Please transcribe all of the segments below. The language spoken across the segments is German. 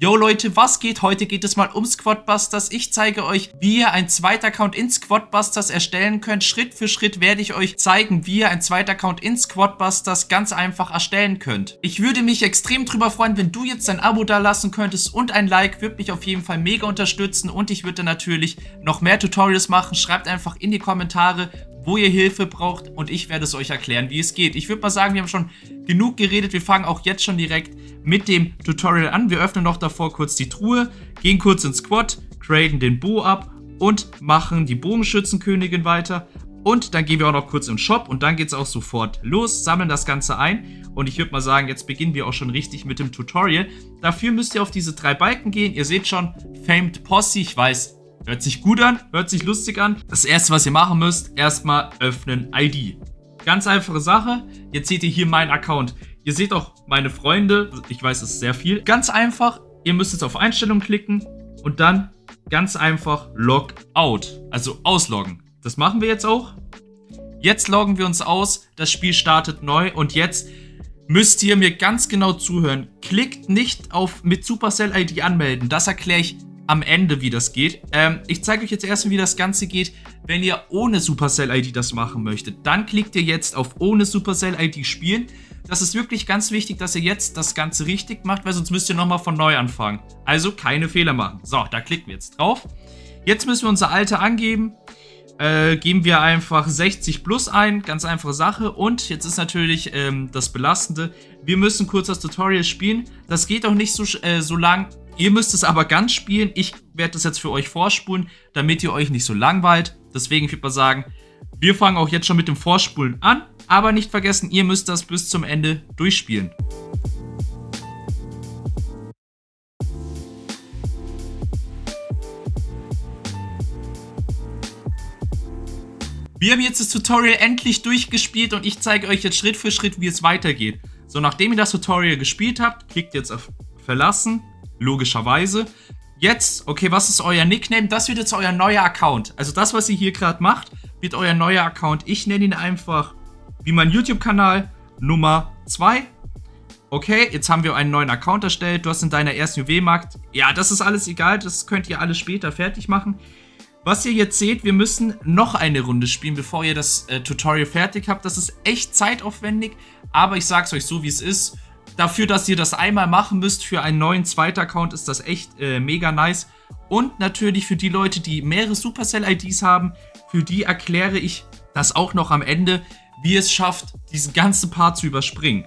Yo Leute, was geht? Heute geht es mal um Squadbusters. Ich zeige euch, wie ihr einen zweiten Account in Squadbusters erstellen könnt. Schritt für Schritt werde ich euch zeigen, wie ihr einen zweiten Account in Squadbusters ganz einfach erstellen könnt. Ich würde mich extrem drüber freuen, wenn du jetzt ein Abo da lassen könntest und ein Like. Würde mich auf jeden Fall mega unterstützen und ich würde natürlich noch mehr Tutorials machen. Schreibt einfach in die Kommentare, wo ihr Hilfe braucht und ich werde es euch erklären, wie es geht. Ich würde mal sagen, wir haben schon genug geredet. Wir fangen auch jetzt schon direkt mit dem Tutorial an. Wir öffnen noch davor kurz die Truhe, gehen kurz ins Squad, graden den Bo ab und machen die Bogenschützenkönigin weiter. Und dann gehen wir auch noch kurz im Shop und dann geht es auch sofort los, sammeln das Ganze ein. Und ich würde mal sagen, jetzt beginnen wir auch schon richtig mit dem Tutorial. Dafür müsst ihr auf diese drei Balken gehen. Ihr seht schon, Famed Posse, ich weiß, Hört sich gut an, hört sich lustig an. Das erste, was ihr machen müsst, erstmal öffnen ID. Ganz einfache Sache. Jetzt seht ihr hier meinen Account. Ihr seht auch meine Freunde. Ich weiß, es ist sehr viel. Ganz einfach. Ihr müsst jetzt auf Einstellungen klicken und dann ganz einfach Logout. Also ausloggen. Das machen wir jetzt auch. Jetzt loggen wir uns aus. Das Spiel startet neu und jetzt müsst ihr mir ganz genau zuhören. Klickt nicht auf mit Supercell ID anmelden. Das erkläre ich am Ende, wie das geht. Ähm, ich zeige euch jetzt erstmal, wie das Ganze geht, wenn ihr ohne Supercell ID das machen möchtet. Dann klickt ihr jetzt auf ohne Supercell ID spielen. Das ist wirklich ganz wichtig, dass ihr jetzt das Ganze richtig macht, weil sonst müsst ihr nochmal von neu anfangen. Also keine Fehler machen. So, da klicken wir jetzt drauf. Jetzt müssen wir unser Alter angeben. Äh, geben wir einfach 60 plus ein, ganz einfache Sache. Und jetzt ist natürlich ähm, das Belastende, wir müssen kurz das Tutorial spielen. Das geht auch nicht so, äh, so lang, Ihr müsst es aber ganz spielen. Ich werde das jetzt für euch vorspulen, damit ihr euch nicht so langweilt. Deswegen würde ich mal sagen, wir fangen auch jetzt schon mit dem Vorspulen an. Aber nicht vergessen, ihr müsst das bis zum Ende durchspielen. Wir haben jetzt das Tutorial endlich durchgespielt und ich zeige euch jetzt Schritt für Schritt, wie es weitergeht. So, nachdem ihr das Tutorial gespielt habt, klickt jetzt auf Verlassen logischerweise. Jetzt, okay, was ist euer Nickname? Das wird jetzt euer neuer Account. Also das, was ihr hier gerade macht, wird euer neuer Account. Ich nenne ihn einfach wie mein YouTube-Kanal Nummer 2. Okay, jetzt haben wir einen neuen Account erstellt. Du hast in deiner ersten UW-Markt. Ja, das ist alles egal. Das könnt ihr alles später fertig machen. Was ihr jetzt seht, wir müssen noch eine Runde spielen, bevor ihr das äh, Tutorial fertig habt. Das ist echt zeitaufwendig, aber ich sag's euch so, wie es ist dafür, dass ihr das einmal machen müsst für einen neuen zweiten Account, ist das echt äh, mega nice. Und natürlich für die Leute, die mehrere Supercell-IDs haben, für die erkläre ich das auch noch am Ende, wie es schafft, diesen ganzen Part zu überspringen.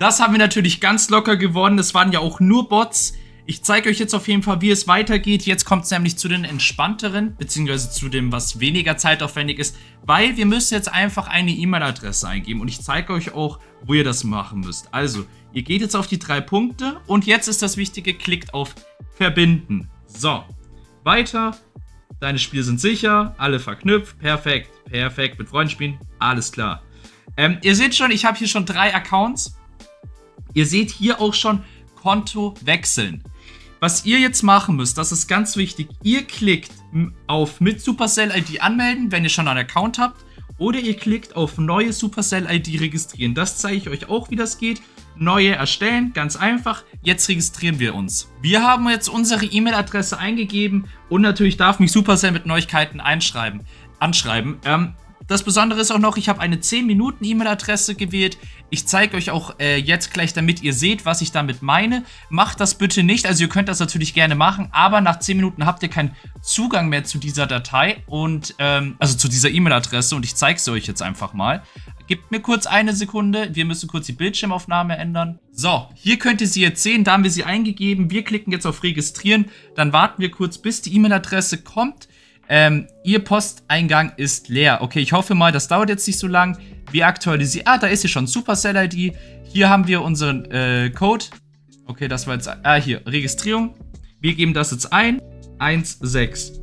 Das haben wir natürlich ganz locker gewonnen. Es waren ja auch nur Bots. Ich zeige euch jetzt auf jeden Fall, wie es weitergeht. Jetzt kommt es nämlich zu den entspannteren, beziehungsweise zu dem, was weniger zeitaufwendig ist, weil wir müssen jetzt einfach eine E-Mail-Adresse eingeben und ich zeige euch auch, wo ihr das machen müsst. Also, ihr geht jetzt auf die drei Punkte und jetzt ist das Wichtige, klickt auf Verbinden. So, weiter. Deine Spiele sind sicher, alle verknüpft, perfekt, perfekt, mit Freunden spielen, alles klar. Ähm, ihr seht schon, ich habe hier schon drei Accounts. Ihr seht hier auch schon Konto wechseln. Was ihr jetzt machen müsst, das ist ganz wichtig. Ihr klickt auf mit Supercell ID anmelden, wenn ihr schon einen Account habt. Oder ihr klickt auf neue Supercell ID registrieren. Das zeige ich euch auch, wie das geht. Neue erstellen, ganz einfach. Jetzt registrieren wir uns. Wir haben jetzt unsere E-Mail-Adresse eingegeben und natürlich darf mich Supercell mit Neuigkeiten einschreiben, anschreiben. Ähm, das Besondere ist auch noch, ich habe eine 10 Minuten E-Mail-Adresse gewählt. Ich zeige euch auch äh, jetzt gleich, damit ihr seht, was ich damit meine. Macht das bitte nicht, also ihr könnt das natürlich gerne machen, aber nach 10 Minuten habt ihr keinen Zugang mehr zu dieser Datei und ähm, also zu dieser E-Mail-Adresse und ich zeige sie euch jetzt einfach mal. Gebt mir kurz eine Sekunde, wir müssen kurz die Bildschirmaufnahme ändern. So, hier könnt ihr sie jetzt sehen, da haben wir sie eingegeben. Wir klicken jetzt auf Registrieren, dann warten wir kurz, bis die E-Mail-Adresse kommt. Ähm, Ihr Posteingang ist leer. Okay, ich hoffe mal, das dauert jetzt nicht so lang. Wir aktualisieren. Ah, da ist sie schon. Supercell-ID. Hier haben wir unseren äh, Code. Okay, das war jetzt. Ah, hier. Registrierung. Wir geben das jetzt ein. 169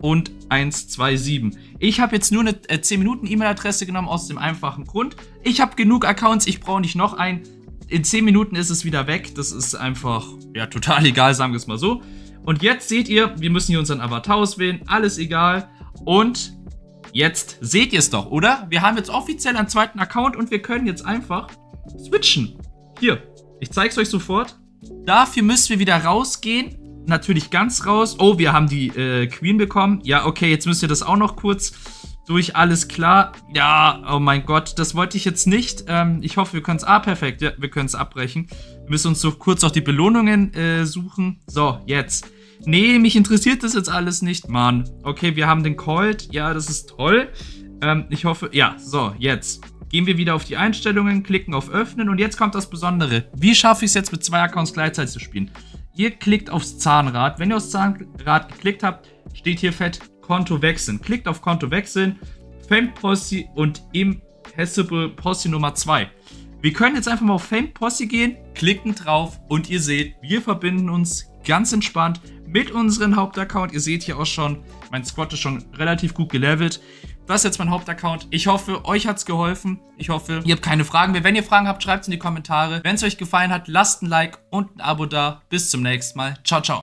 und 127. Ich habe jetzt nur eine äh, 10 Minuten E-Mail-Adresse genommen aus dem einfachen Grund. Ich habe genug Accounts. Ich brauche nicht noch einen in 10 Minuten ist es wieder weg. Das ist einfach, ja, total egal, sagen wir es mal so. Und jetzt seht ihr, wir müssen hier unseren Avatar auswählen. Alles egal. Und jetzt seht ihr es doch, oder? Wir haben jetzt offiziell einen zweiten Account und wir können jetzt einfach switchen. Hier, ich zeige es euch sofort. Dafür müssen wir wieder rausgehen. Natürlich ganz raus. Oh, wir haben die äh, Queen bekommen. Ja, okay, jetzt müsst ihr das auch noch kurz durch. Alles klar. Ja, oh mein Gott, das wollte ich jetzt nicht. Ähm, ich hoffe, wir können es... Ah, perfekt. Ja, wir können es abbrechen. Wir müssen uns so kurz auch die Belohnungen äh, suchen. So, jetzt. Nee, mich interessiert das jetzt alles nicht. Mann. Okay, wir haben den Colt. Ja, das ist toll. Ähm, ich hoffe... Ja, so, jetzt. Gehen wir wieder auf die Einstellungen, klicken auf Öffnen und jetzt kommt das Besondere. Wie schaffe ich es jetzt mit zwei Accounts gleichzeitig zu spielen? Ihr klickt aufs Zahnrad. Wenn ihr aufs Zahnrad geklickt habt, steht hier fett Konto wechseln. Klickt auf Konto wechseln, Fame Posse und Impossible Posse Nummer 2. Wir können jetzt einfach mal auf Fame Posse gehen, klicken drauf und ihr seht, wir verbinden uns ganz entspannt mit unserem Hauptaccount. Ihr seht hier auch schon, mein Squad ist schon relativ gut gelevelt. Das ist jetzt mein Hauptaccount. Ich hoffe, euch hat es geholfen. Ich hoffe, ihr habt keine Fragen mehr. Wenn ihr Fragen habt, schreibt es in die Kommentare. Wenn es euch gefallen hat, lasst ein Like und ein Abo da. Bis zum nächsten Mal. Ciao, ciao.